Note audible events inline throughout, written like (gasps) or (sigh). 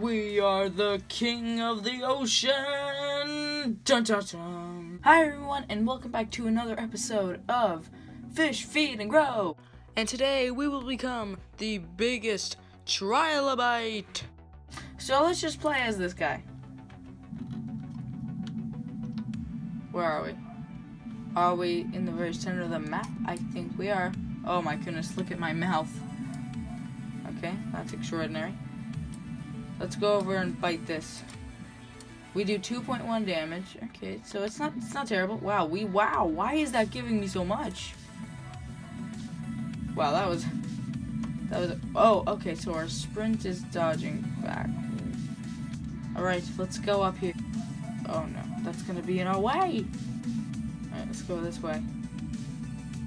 We are the king of the ocean. Dun, dun, dun. Hi everyone, and welcome back to another episode of Fish Feed and Grow. And today we will become the biggest trilobite. So let's just play as this guy. Where are we? Are we in the very center of the map? I think we are. Oh my goodness, look at my mouth. Okay, that's extraordinary. Let's go over and bite this. We do 2.1 damage. Okay, so it's not it's not terrible. Wow, we wow. Why is that giving me so much? Wow, that was that was Oh, okay, so our sprint is dodging back. All right, let's go up here. Oh no, that's to be in our way. All right, let's go this way.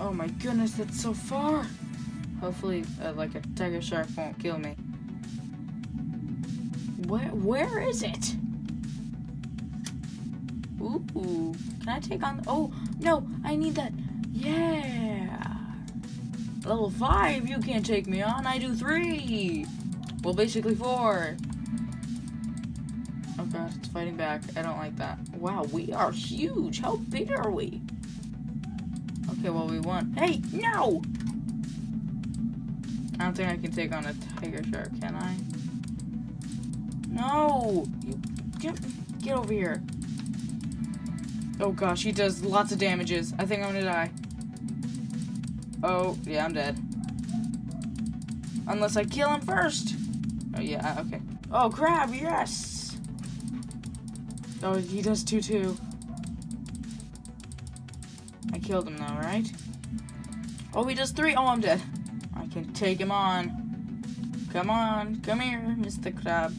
Oh my goodness, that's so far. Hopefully, uh, like a tiger shark won't kill me. Where, where is it? Ooh, can I take on? Oh no, I need that. Yeah. Level five, you can't take me on. I do three. Well, basically four. Oh god, it's fighting back. I don't like that. Wow, we are huge. How big are we? Okay, well we won. Hey, no! I don't think I can take on a tiger shark, can I? No! You get, get over here. Oh gosh, he does lots of damages. I think I'm gonna die. Oh, yeah, I'm dead. Unless I kill him first. Oh, yeah, uh, okay. Oh, crab, yes! Oh, he does two, too. I killed him, though, right? Oh, he does three. Oh, I'm dead. I can take him on. Come on. Come here, Mr. Crab.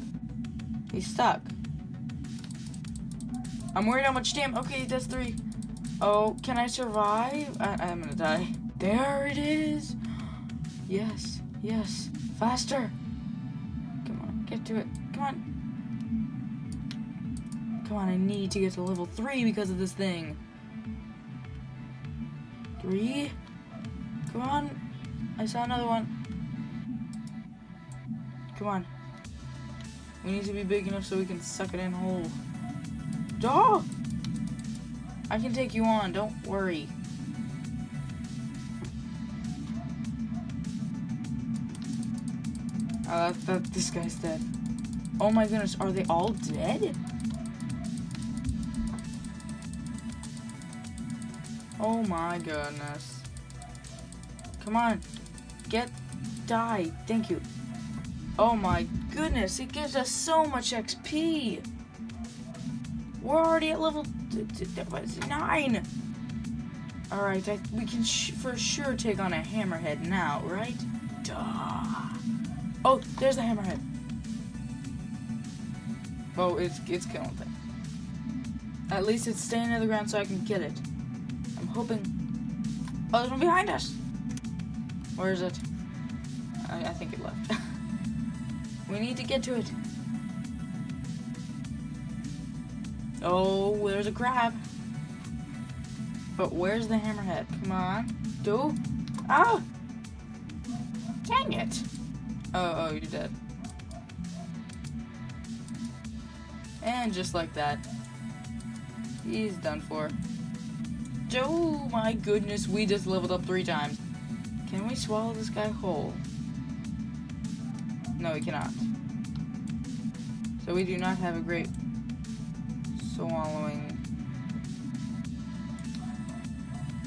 He's stuck. I'm worried how much damage. Okay, does three. Oh, can I survive? I I'm gonna die. There it is. Yes, yes. Faster. Come on, get to it. Come on. Come on, I need to get to level three because of this thing. Three. Come on. I saw another one. Come on. We need to be big enough so we can suck it in whole. Oh! I can take you on, don't worry. Oh, that, that, this guy's dead. Oh my goodness, are they all dead? Oh my goodness. Come on. Get, die. Thank you. Oh my goodness, it gives us so much XP. We're already at level nine. All right, I, we can for sure take on a hammerhead now, right? Duh. Oh, there's the hammerhead. Oh, it's it's killing things. At least it's staying in the ground so I can get it. I'm hoping. Oh, there's one behind us. Where is it? I, I think it left. (laughs) we need to get to it. Oh, there's a crab. But where's the hammerhead? Come on. Do. Ah! Dang it. Oh, oh, you're dead. And just like that, he's done for. Oh my goodness, we just leveled up three times. Can we swallow this guy whole? No, we cannot. So we do not have a great swallowing.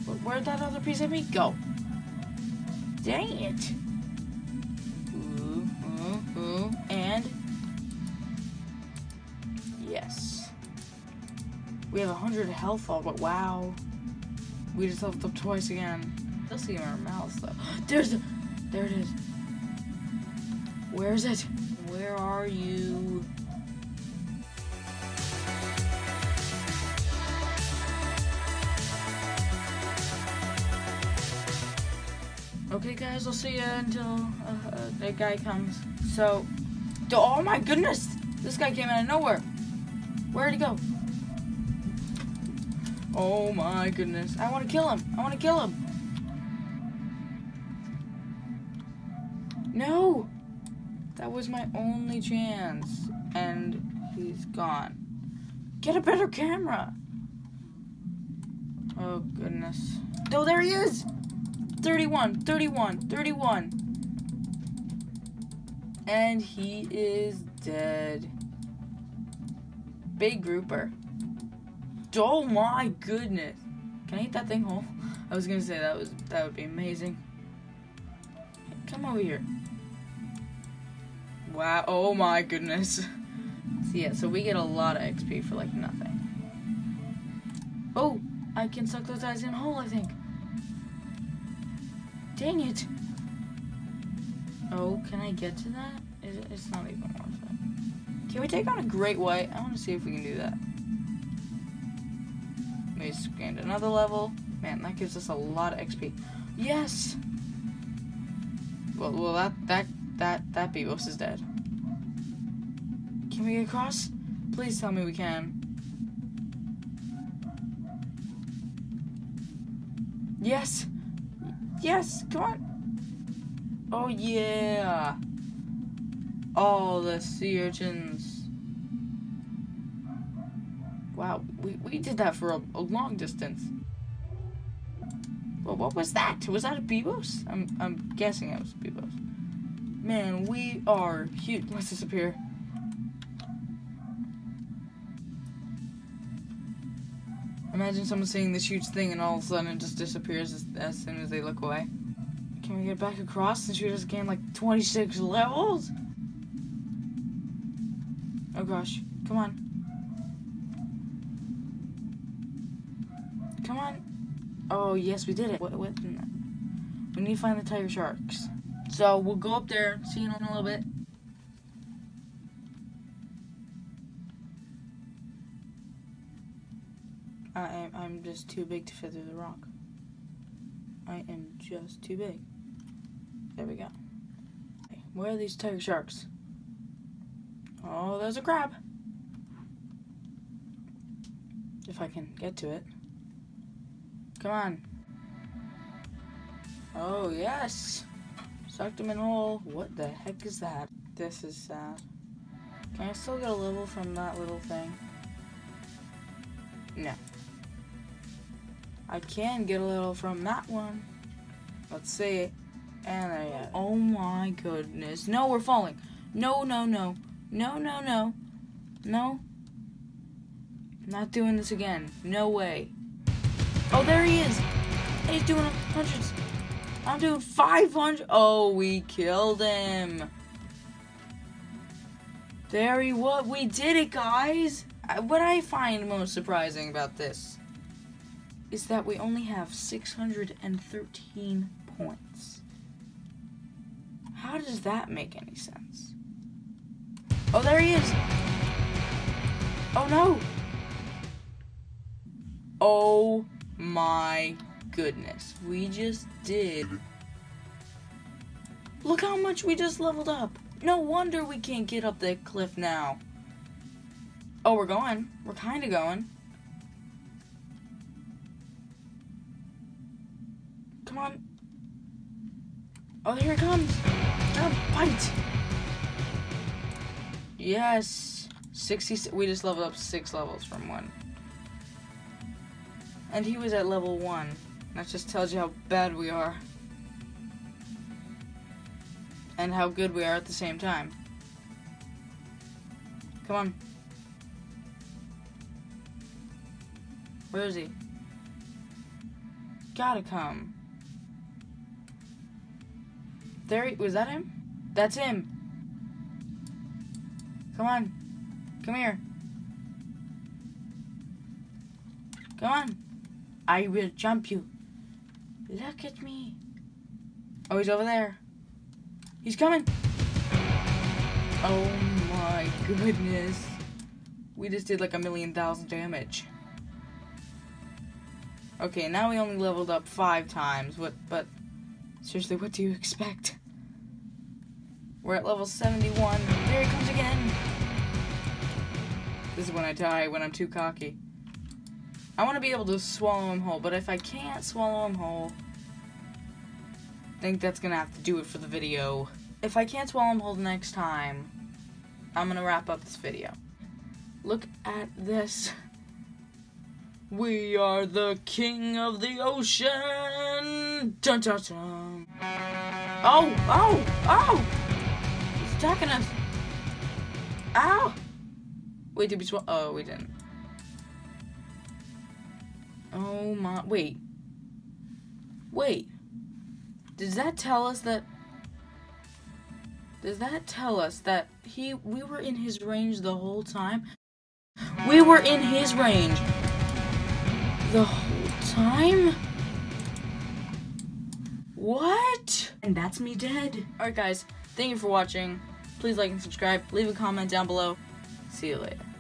But where'd that other piece of meat go? Dang it. Ooh, ooh, ooh. And yes. We have a hundred health all, but wow. We just leveled up twice again. Still see in our mouths though. (gasps) There's the there it is. Where is it? Where are you? Okay, guys, I'll see you until uh, uh, that guy comes. So, oh my goodness, this guy came out of nowhere. Where'd he go? Oh my goodness, I want to kill him. I want to kill him. No, That was my only chance. And he's gone. Get a better camera. Oh, goodness. Oh, there he is. 31, 31, 31. And he is dead. Big grouper. Oh my goodness. Can I eat that thing whole? I was gonna say that was that would be amazing. Come over here. Wow, oh my goodness. So yeah, so we get a lot of XP for like nothing. Oh, I can suck those eyes in whole, I think. Dang it. Oh, can I get to that? It's not even worth it. Can we take on a great white? I want to see if we can do that. We scanned another level. Man, that gives us a lot of XP. Yes! Well, well, that, that, that, that Bebos is dead. Can we get across? Please tell me we can. Yes! Yes! Come on! Oh, yeah! Oh, the sea urchins. Wow, we, we did that for a, a long distance. Well, what was that? Was that a Bebos? I'm, I'm guessing it was a. Man, we are huge. Let's disappear. Imagine someone seeing this huge thing and all of a sudden it just disappears as, as soon as they look away. Can we get back across since shoot just gained like 26 levels? Oh gosh, come on. Come on. Oh yes, we did it. What, what we need to find the tiger sharks. So we'll go up there, see you in a little bit. I am, I'm just too big to fit through the rock. I am just too big. There we go. Where are these tiger sharks? Oh, there's a crab. If I can get to it. Come on. Oh, yes. In hole. What the heck is that? This is sad. Can I still get a level from that little thing? No. I can get a little from that one. Let's see. And I, oh my goodness. No, we're falling. No, no, no. No, no, no. No. not doing this again. No way. Oh, there he is. He's doing hundreds. I'm doing 500. Oh, we killed him. There he was. We did it, guys. Uh, what I find most surprising about this is that we only have 613 points. How does that make any sense? Oh, there he is. Oh, no. Oh, my goodness. We just did. Look how much we just leveled up. No wonder we can't get up that cliff now. Oh, we're going. We're kind of going. Come on. Oh, here it comes. Oh, bite. Yes. 60. We just leveled up six levels from one. And he was at level one. That just tells you how bad we are. And how good we are at the same time. Come on. Where is he? Gotta come. There he, was that him? That's him. Come on. Come here. Come on. I will jump you. Look at me. Oh, he's over there. He's coming. Oh my goodness. We just did like a million thousand damage. Okay, now we only leveled up five times. What, but, seriously, what do you expect? We're at level 71. There he comes again. This is when I die, when I'm too cocky. I want to be able to swallow him whole, but if I can't swallow him whole, I think that's going to have to do it for the video. if I can't swallow them whole the next time, I'm gonna wrap up this video. Look at this. We are the king of the ocean. Dun dun dun. Oh, oh, oh! He's attacking us. Ow! Wait, did we swallow? Oh, we didn't. Oh my, wait. Wait. Does that tell us that does that tell us that he we were in his range the whole time? We were in his range the whole time? What? And that's me dead. Alright guys, thank you for watching. Please like and subscribe. Leave a comment down below. See you later.